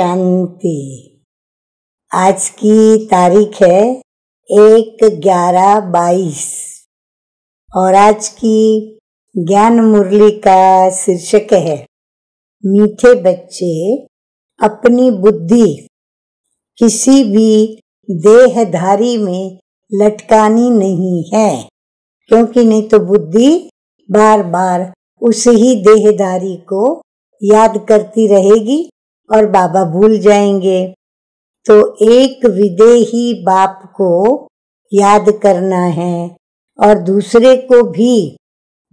शांति। आज की तारीख है एक ग्यारह बाईस। और आज की ज्ञान मुरली का शीर्षक है, मीठे बच्चे अपनी बुद्धि किसी भी देहधारी में लटकानी नहीं है। क्योंकि नहीं तो बुद्धि बार बार उस ही देहधारी को याद करती रहेगी और बाबा भूल जाएँगे। तो एक विदेही बाप को याद करना है और दूसरे को भी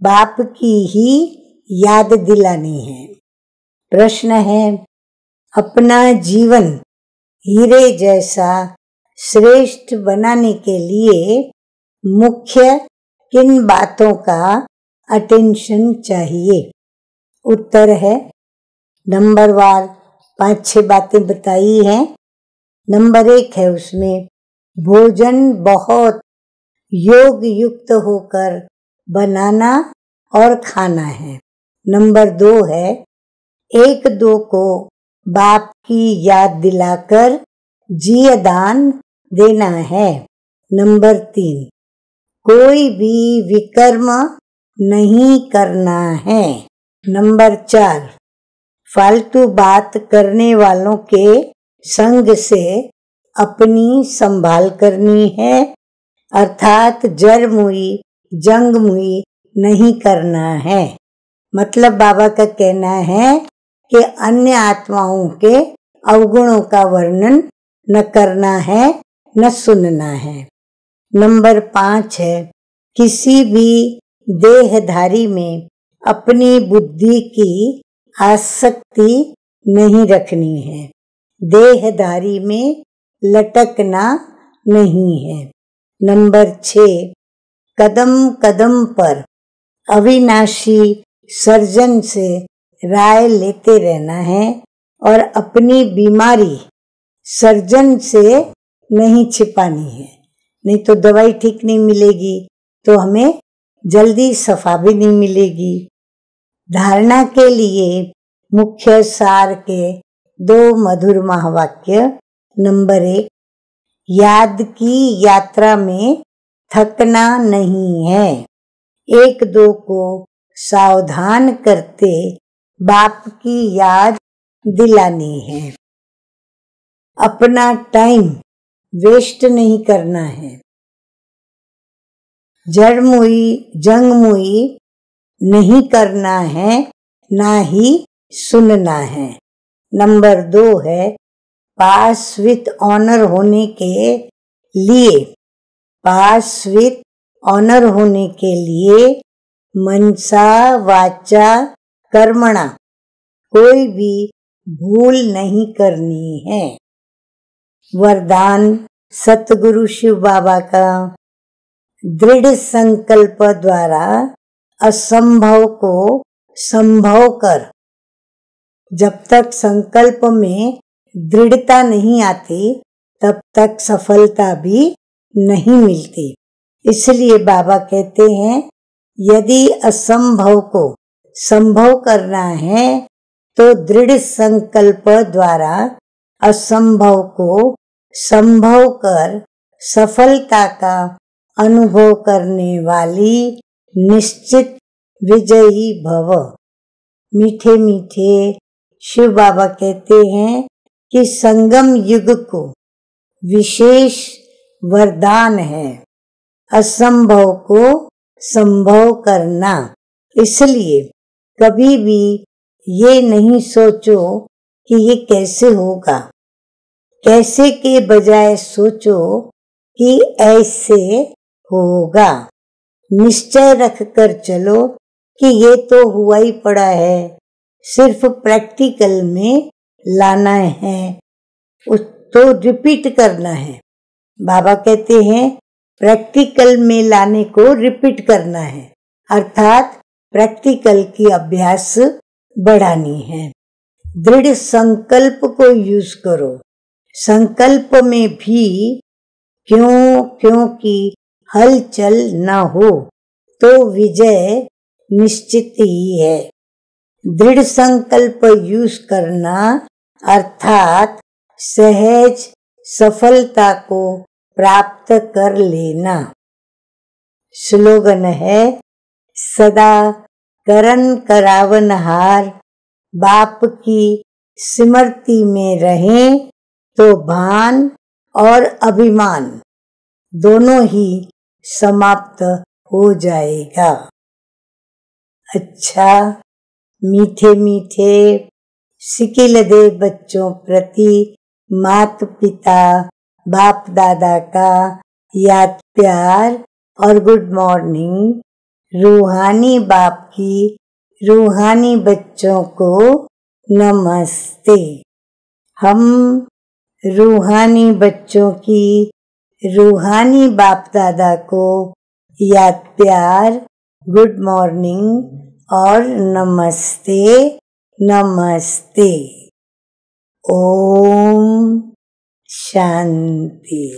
बाप की ही याद दिलानी है। प्रश्न है, अपना जीवन हीरे जैसा श्रेष्ठ बनाने के लिए मुख्य किन बातों का अटेंशन चाहिए? उत्तर है, नंबर वार पाँच छह बातें बताई हैं। नंबर एक है उसमें, भोजन बहुत योग युक्त होकर बनाना और खाना है। नंबर दो है, एक दो को बाप की याद दिलाकर जिय दान देना है। नंबर तीन, कोई भी विकर्म नहीं करना है। नंबर चार फालतू बात करने वालों के संग से अपनी संभाल करनी है। अर्थात जड़ मुई जंग मुई नहीं करना है। मतलब बाबा का कहना है कि अन्य आत्माओं के अवगुणों का वर्णन न करना है, न सुनना है। नंबर पाँच है, किसी भी देहधारी में अपनी बुद्धि की आसक्ति नहीं रखनी है। देहदारी में लटकना नहीं है। नंबर छ, कदम कदम पर अविनाशी सर्जन से राय लेते रहना है और अपनी बीमारी सर्जन से नहीं छिपानी है। नहीं तो दवाई ठीक नहीं मिलेगी तो हमें जल्दी सफ़ा भी नहीं मिलेगी। धारणा के लिए मुख्य सार के दो मधुर महावाक्य, नंबर एक, याद की यात्रा में थकना नहीं है। एक दो को सावधान करते बाप की याद दिलानी है। अपना टाइम वेस्ट नहीं करना है। जड़ मुई, जंग मुई नहीं करना है, ना ही सुनना है। नंबर दो है पास विथ ऑनर होने के लिए पास विथ ऑनर होने के लिए मनसा वाचा, कर्मणा, कोई भी भूल नहीं करनी है। वरदान, सतगुरु शिव बाबा का दृढ़ संकल्प द्वारा असंभव को संभव कर। जब तक संकल्प में दृढ़ता नहीं आती, तब तक सफलता भी नहीं मिलती। इसलिए बाबा कहते हैं, यदि असंभव को संभव करना है तो दृढ़ संकल्प द्वारा असंभव को संभव कर सफलता का अनुभव करने वाली निश्चित विजयी भव। मीठे मीठे शिव बाबा कहते हैं कि संगम युग को विशेष वरदान है। असंभव को संभव करना। इसलिए कभी भी ये नहीं सोचो कि ये कैसे होगा। कैसे के बजाय सोचो कि ऐसे होगा। निश्चय रख कर चलो कि ये तो हुआ ही पड़ा है। सिर्फ़ प्रैक्टिकल में लाना है। उस तो रिपीट करना है। बाबा कहते हैं, प्रैक्टिकल में लाने को रिपीट करना है। अर्थात प्रैक्टिकल की अभ्यास बढ़ानी है। दृढ़ संकल्प को यूज़ करो। संकल्प में भी क्यों, क्योंकि हलचल न हो तो विजय निश्चित ही है। दृढ़ संकल्प यूज़ करना, अर्थात सहज सफलता को प्राप्त कर लेना। स्लोगन है, सदा करण करावन हार बाप की स्मृति में रहें तो भान और अभिमान। दोनों ही समाप्त हो जाएगा। अच्छा मीठे मीठे सिकिल दे बच्चों प्रति मात पिता बाप दादा का याद प्यार और गुड मॉर्निंग। रूहानी बाप की रूहानी बच्चों को नमस्ते। हम रूहानी बच्चों की रूहानी बाप दादा को याद प्यार गुड मॉर्निंग और नमस्ते नमस्ते। ओम शांति।